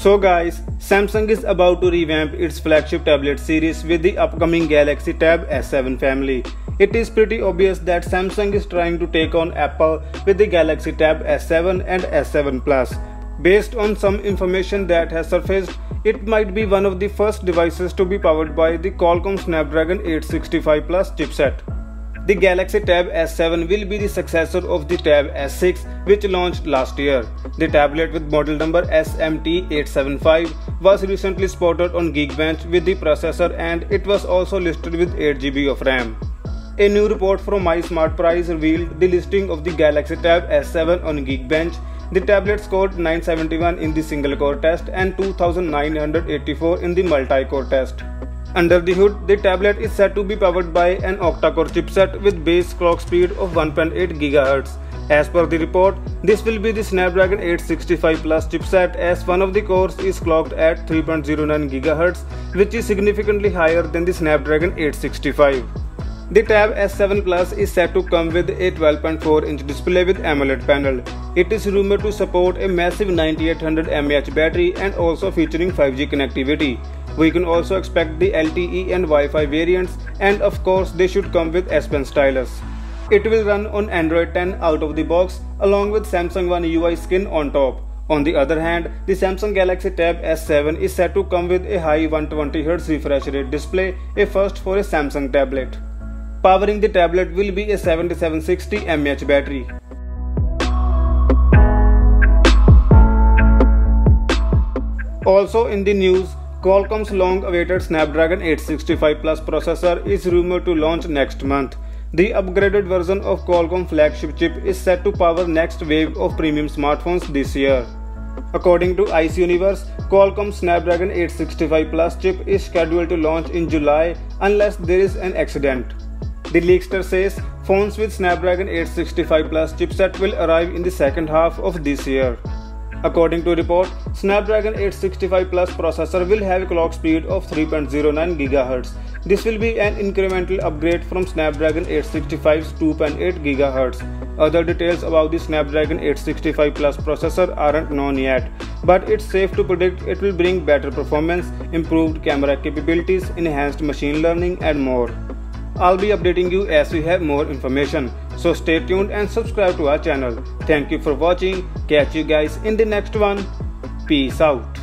So guys, Samsung is about to revamp its flagship tablet series with the upcoming Galaxy Tab S7 family. It is pretty obvious that Samsung is trying to take on Apple with the Galaxy Tab S7 and S7 Plus. Based on some information that has surfaced, it might be one of the first devices to be powered by the Qualcomm Snapdragon 865 Plus chipset. The Galaxy Tab S7 will be the successor of the Tab S6 which launched last year. The tablet with model number SMT875 was recently spotted on Geekbench with the processor and it was also listed with 8GB of RAM. A new report from MySmartPrice revealed the listing of the Galaxy Tab S7 on Geekbench. The tablet scored 971 in the single core test and 2984 in the multi core test. Under the hood, the tablet is said to be powered by an octa-core chipset with base clock speed of 1.8 GHz. As per the report, this will be the Snapdragon 865 Plus chipset as one of the cores is clocked at 3.09 GHz which is significantly higher than the Snapdragon 865. The Tab S7 Plus is set to come with a 12.4 inch display with AMOLED panel. It is rumored to support a massive 9800 mAh battery and also featuring 5G connectivity. We can also expect the LTE and Wi-Fi variants and of course they should come with S Pen stylus. It will run on Android 10 out of the box along with Samsung One UI skin on top. On the other hand, the Samsung Galaxy Tab S7 is set to come with a high 120Hz refresh rate display, a first for a Samsung tablet. Powering the tablet will be a 7760 mAh battery. Also in the news, Qualcomm's long-awaited Snapdragon 865 Plus processor is rumored to launch next month. The upgraded version of Qualcomm flagship chip is set to power next wave of premium smartphones this year. According to Ice Universe, Qualcomm Snapdragon 865 Plus chip is scheduled to launch in July unless there is an accident. The leakster says phones with Snapdragon 865 Plus chipset will arrive in the second half of this year. According to report, Snapdragon 865 Plus processor will have a clock speed of 3.09 GHz. This will be an incremental upgrade from Snapdragon 865's 2.8 GHz. Other details about the Snapdragon 865 Plus processor aren't known yet, but it's safe to predict it will bring better performance, improved camera capabilities, enhanced machine learning and more. I'll be updating you as we have more information. So stay tuned and subscribe to our channel. Thank you for watching. Catch you guys in the next one. Peace out.